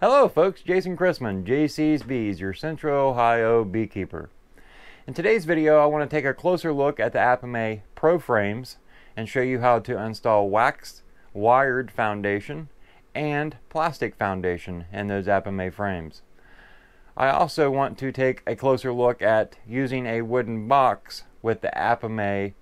Hello folks, Jason Chrisman, JC's Bees, your Central Ohio beekeeper. In today's video I want to take a closer look at the Apimaye Pro Frames and show you how to install wax wired foundation and plastic foundation in those Apimaye frames. I also want to take a closer look at using a wooden box with the Apimaye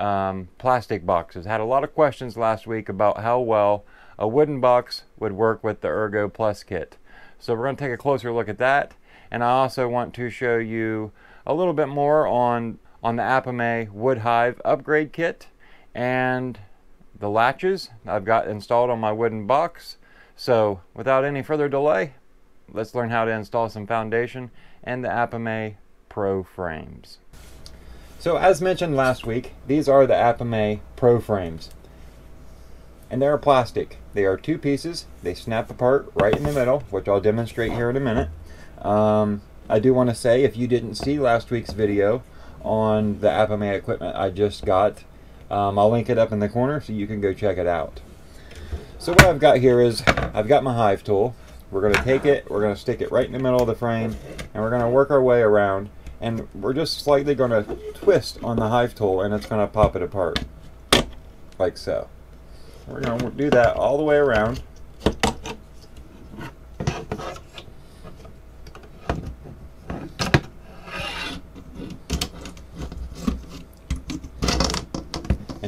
um, plastic boxes. Had a lot of questions last week about how well a wooden box would work with the Ergo Plus kit. So we're going to take a closer look at that. And I also want to show you a little bit more on, on the Apimaye Wood Hive upgrade kit and the latches I've got installed on my wooden box. So without any further delay, let's learn how to install some foundation and the Apimaye Pro frames. So as mentioned last week, these are the Apimaye Pro frames. And they're plastic. They are two pieces. They snap apart right in the middle, which I'll demonstrate here in a minute. Um, I do want to say, if you didn't see last week's video on the Apimaye equipment I just got, um, I'll link it up in the corner so you can go check it out. So what I've got here is, I've got my hive tool. We're going to take it, we're going to stick it right in the middle of the frame, and we're going to work our way around and we're just slightly going to twist on the hive tool and it's going to pop it apart like so. We're going to do that all the way around.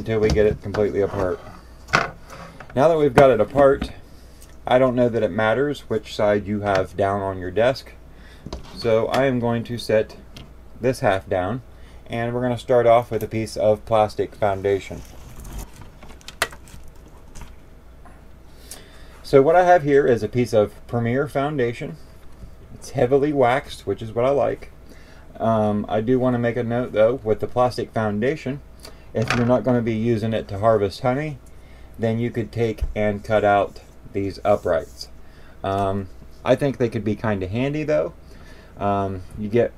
until we get it completely apart. Now that we've got it apart, I don't know that it matters which side you have down on your desk. So I am going to set this half down and we're going to start off with a piece of plastic foundation. So what I have here is a piece of Premier foundation. It's heavily waxed, which is what I like. Um, I do want to make a note though, with the plastic foundation, if you're not going to be using it to harvest honey, then you could take and cut out these uprights. Um, I think they could be kind of handy though. Um, you get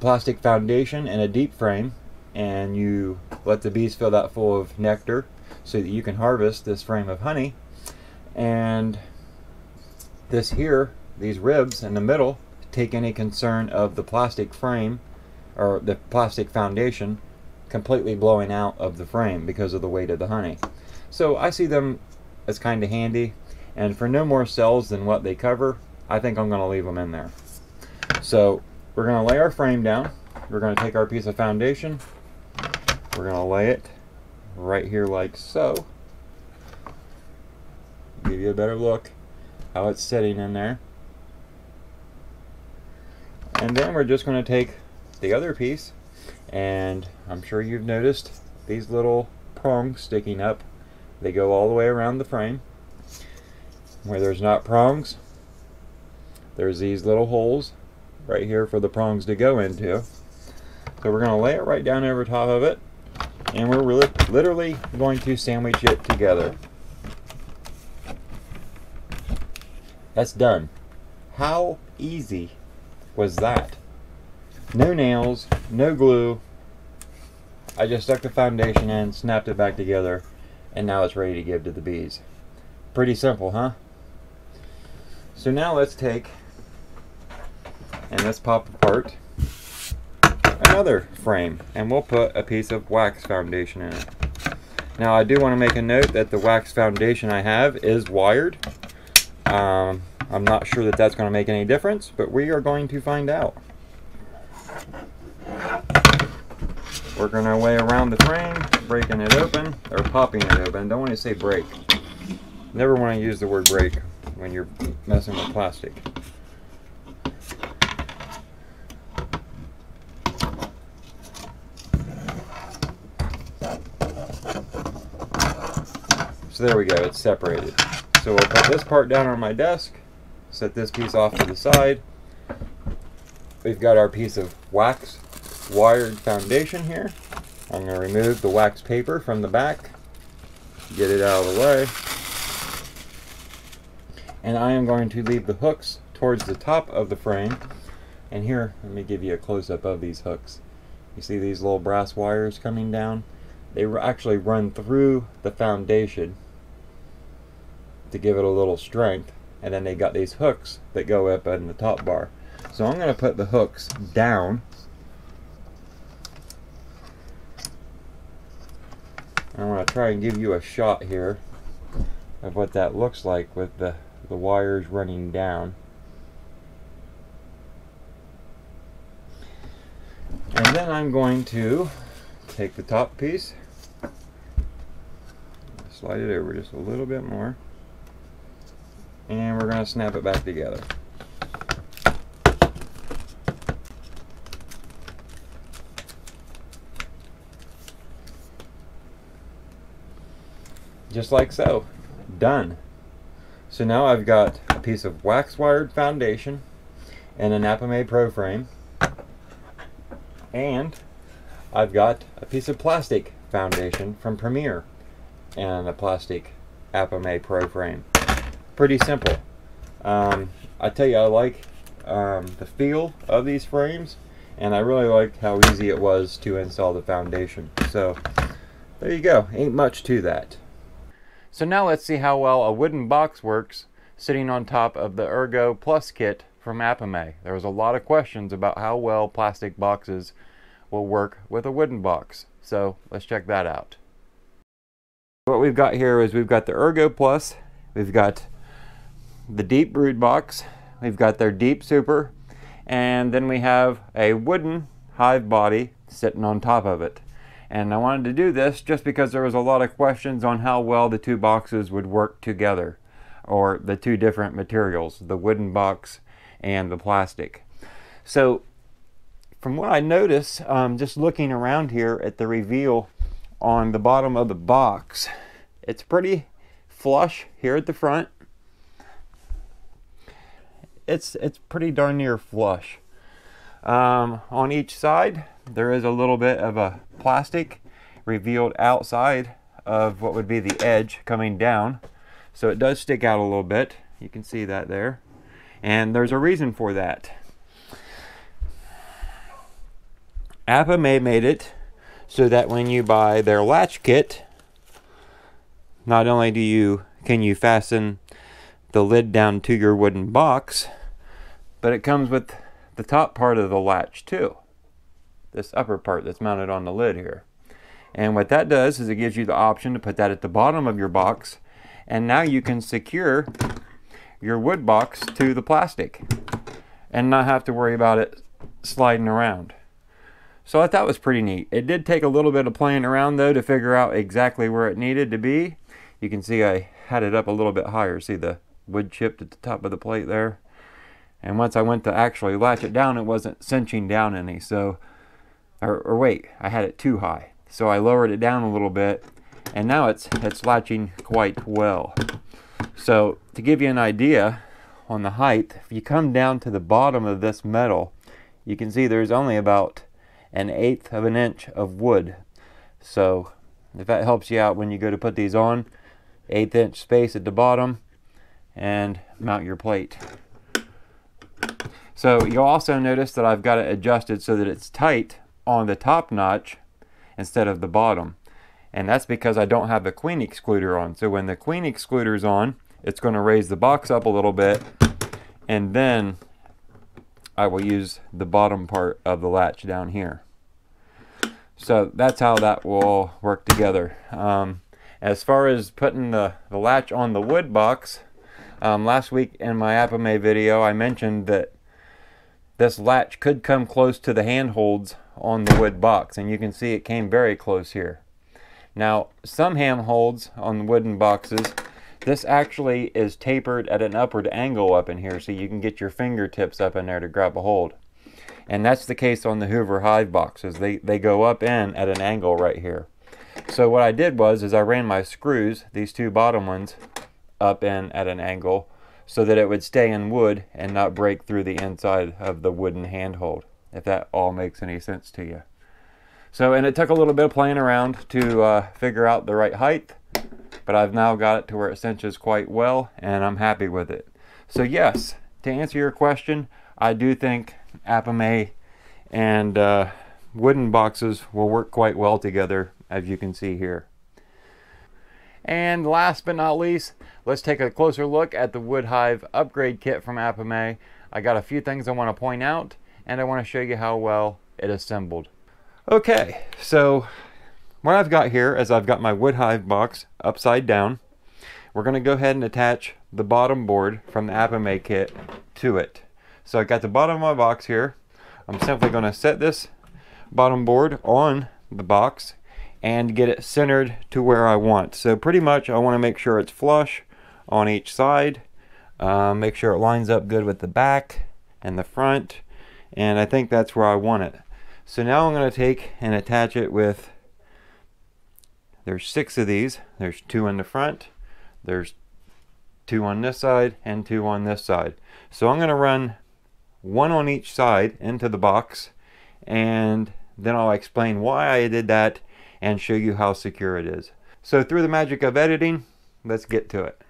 plastic foundation and a deep frame and you let the bees fill that full of nectar so that you can harvest this frame of honey and this here these ribs in the middle take any concern of the plastic frame or the plastic foundation completely blowing out of the frame because of the weight of the honey so I see them as kind of handy and for no more cells than what they cover I think I'm going to leave them in there so we're going to lay our frame down. We're going to take our piece of foundation. We're going to lay it right here like so. Give you a better look how it's sitting in there. And then we're just going to take the other piece and I'm sure you've noticed these little prongs sticking up. They go all the way around the frame. Where there's not prongs, there's these little holes right here for the prongs to go into. So we're going to lay it right down over top of it and we're really, literally going to sandwich it together. That's done. How easy was that? No nails, no glue. I just stuck the foundation in, snapped it back together, and now it's ready to give to the bees. Pretty simple, huh? So now let's take and let's pop apart another frame and we'll put a piece of wax foundation in it. Now I do want to make a note that the wax foundation I have is wired. Um, I'm not sure that that's going to make any difference, but we are going to find out. Working our way around the frame, breaking it open, or popping it open. Don't want to say break. Never want to use the word break when you're messing with plastic. So there we go, it's separated. So we'll put this part down on my desk, set this piece off to the side. We've got our piece of wax wired foundation here. I'm going to remove the wax paper from the back, get it out of the way. And I am going to leave the hooks towards the top of the frame. And here, let me give you a close-up of these hooks. You see these little brass wires coming down? They actually run through the foundation to give it a little strength and then they got these hooks that go up in the top bar. So I'm going to put the hooks down. I'm going to try and give you a shot here of what that looks like with the, the wires running down. And then I'm going to take the top piece, slide it over just a little bit more, going to snap it back together. Just like so. Done. So now I've got a piece of wax wired foundation and an Apimaye Pro frame and I've got a piece of plastic foundation from Premier and a plastic Apimaye Pro frame. Pretty simple. Um, I tell you, I like um, the feel of these frames and I really liked how easy it was to install the foundation. So there you go. Ain't much to that. So now let's see how well a wooden box works sitting on top of the Ergo Plus kit from Apimaye. There was a lot of questions about how well plastic boxes will work with a wooden box. So let's check that out. What we've got here is we've got the Ergo Plus, we've got the Deep Brood box, we've got their Deep Super, and then we have a wooden hive body sitting on top of it. And I wanted to do this just because there was a lot of questions on how well the two boxes would work together, or the two different materials, the wooden box and the plastic. So from what I notice, um, just looking around here at the reveal on the bottom of the box, it's pretty flush here at the front. It's, it's pretty darn near flush. Um, on each side, there is a little bit of a plastic revealed outside of what would be the edge coming down. So it does stick out a little bit. You can see that there. And there's a reason for that. Apimaye made it so that when you buy their latch kit, not only do you can you fasten the lid down to your wooden box, but it comes with the top part of the latch too. This upper part that's mounted on the lid here. And what that does is it gives you the option to put that at the bottom of your box and now you can secure your wood box to the plastic and not have to worry about it sliding around. So I thought was pretty neat. It did take a little bit of playing around though to figure out exactly where it needed to be. You can see I had it up a little bit higher. See the wood chipped at the top of the plate there? And once I went to actually latch it down, it wasn't cinching down any. So, or, or wait, I had it too high. So I lowered it down a little bit and now it's, it's latching quite well. So to give you an idea on the height, if you come down to the bottom of this metal, you can see there's only about an eighth of an inch of wood. So if that helps you out when you go to put these on, eighth inch space at the bottom and mount your plate. So you'll also notice that I've got it adjusted so that it's tight on the top notch instead of the bottom. And that's because I don't have the queen excluder on. So when the queen excluder is on, it's going to raise the box up a little bit and then I will use the bottom part of the latch down here. So that's how that will work together. Um, as far as putting the, the latch on the wood box, um, last week in my Apimaye video I mentioned that this latch could come close to the handholds on the wood box and you can see it came very close here. Now some ham handholds on wooden boxes this actually is tapered at an upward angle up in here so you can get your fingertips up in there to grab a hold. And that's the case on the Hoover Hive boxes. They, they go up in at an angle right here. So what I did was is I ran my screws, these two bottom ones, up in at an angle so that it would stay in wood and not break through the inside of the wooden handhold, if that all makes any sense to you. So, and it took a little bit of playing around to uh, figure out the right height but I've now got it to where it cinches quite well and I'm happy with it. So yes, to answer your question, I do think Apimaye and uh, wooden boxes will work quite well together as you can see here. And last but not least, let's take a closer look at the Wood Hive upgrade kit from Apimaye. I got a few things I want to point out, and I want to show you how well it assembled. Okay, so what I've got here is I've got my Wood Hive box upside down. We're going to go ahead and attach the bottom board from the Apimaye kit to it. So I got the bottom of my box here. I'm simply going to set this bottom board on the box and get it centered to where I want. So pretty much I want to make sure it's flush on each side. Uh, make sure it lines up good with the back and the front. And I think that's where I want it. So now I'm going to take and attach it with, there's six of these. There's two in the front. There's two on this side and two on this side. So I'm going to run one on each side into the box and then I'll explain why I did that and show you how secure it is. So through the magic of editing, let's get to it.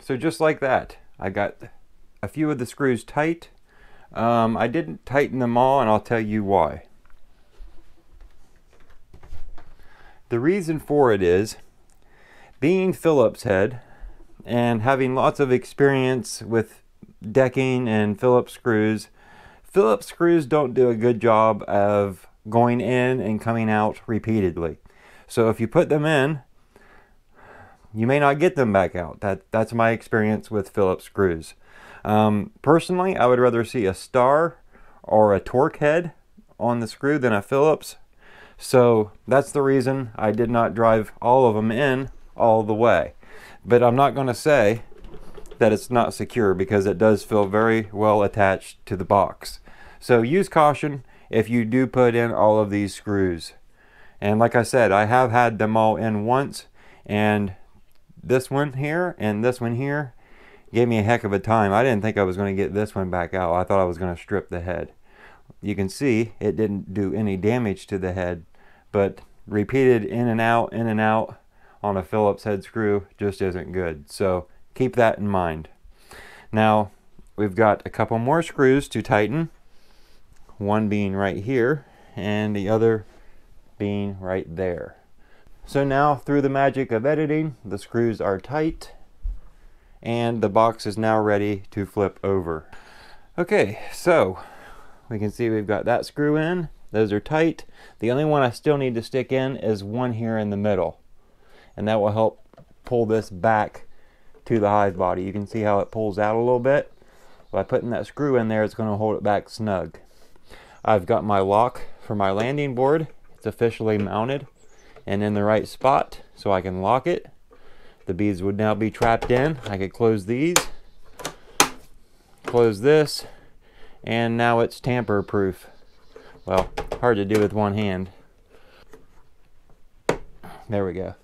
So just like that, I got a few of the screws tight. Um, I didn't tighten them all and I'll tell you why. The reason for it is, being Phillips head and having lots of experience with decking and Phillips screws, Phillips screws don't do a good job of going in and coming out repeatedly. So if you put them in, you may not get them back out. That That's my experience with Phillips screws. Um, personally, I would rather see a star or a torque head on the screw than a Phillips. So that's the reason I did not drive all of them in all the way. But I'm not going to say that it's not secure because it does feel very well attached to the box. So use caution if you do put in all of these screws. And like I said, I have had them all in once and this one here and this one here gave me a heck of a time. I didn't think I was going to get this one back out. I thought I was going to strip the head. You can see it didn't do any damage to the head, but repeated in and out, in and out on a Phillips head screw just isn't good. So keep that in mind. Now we've got a couple more screws to tighten one being right here and the other being right there. So now through the magic of editing, the screws are tight and the box is now ready to flip over. Okay, so we can see we've got that screw in. Those are tight. The only one I still need to stick in is one here in the middle. And that will help pull this back to the hive body. You can see how it pulls out a little bit. By putting that screw in there, it's going to hold it back snug. I've got my lock for my landing board. It's officially mounted and in the right spot so I can lock it. The beads would now be trapped in. I could close these, close this, and now it's tamper proof. Well, hard to do with one hand. There we go.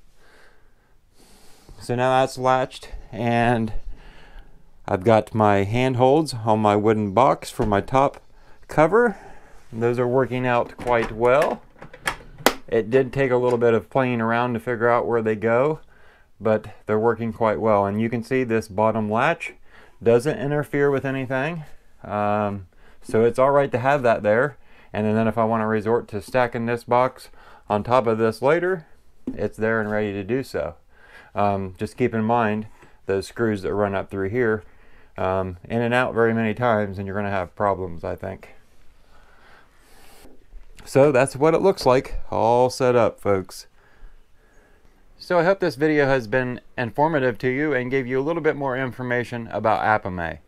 So now that's latched and I've got my handholds on my wooden box for my top cover those are working out quite well. It did take a little bit of playing around to figure out where they go, but they're working quite well. And you can see this bottom latch doesn't interfere with anything. Um, so it's all right to have that there. And then if I want to resort to stacking this box on top of this later, it's there and ready to do so. Um, just keep in mind those screws that run up through here um, in and out very many times and you're going to have problems, I think. So that's what it looks like, all set up, folks. So I hope this video has been informative to you and gave you a little bit more information about Apimaye.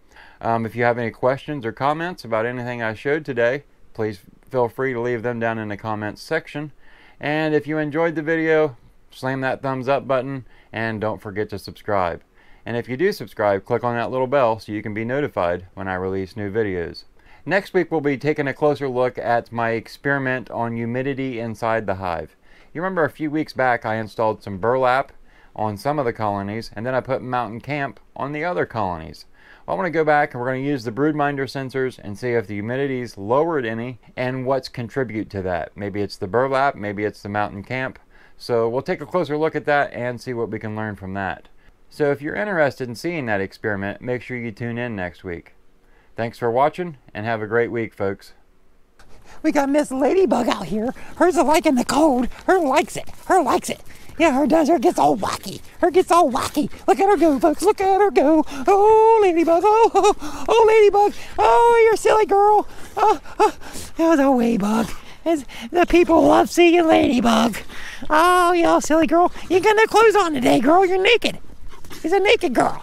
Um, if you have any questions or comments about anything I showed today, please feel free to leave them down in the comments section. And if you enjoyed the video, slam that thumbs up button and don't forget to subscribe. And if you do subscribe, click on that little bell so you can be notified when I release new videos. Next week we'll be taking a closer look at my experiment on humidity inside the hive. You remember a few weeks back I installed some burlap on some of the colonies and then I put mountain camp on the other colonies. I want to go back and we're going to use the broodminder sensors and see if the humidity's lowered any and what's contribute to that. Maybe it's the burlap, maybe it's the mountain camp. So we'll take a closer look at that and see what we can learn from that. So if you're interested in seeing that experiment, make sure you tune in next week. Thanks for watching and have a great week, folks. We got Miss Ladybug out here. Hers liking the cold. Her likes it. Her likes it. Yeah, her does. Her gets all wacky. Her gets all wacky. Look at her go, folks. Look at her go. Oh, ladybug. Oh, oh, oh ladybug. Oh, you're a silly girl. Oh, oh, oh the waybug. It's, the people love seeing ladybug. Oh, you silly girl. You got no clothes on today, girl. You're naked. She's a naked girl.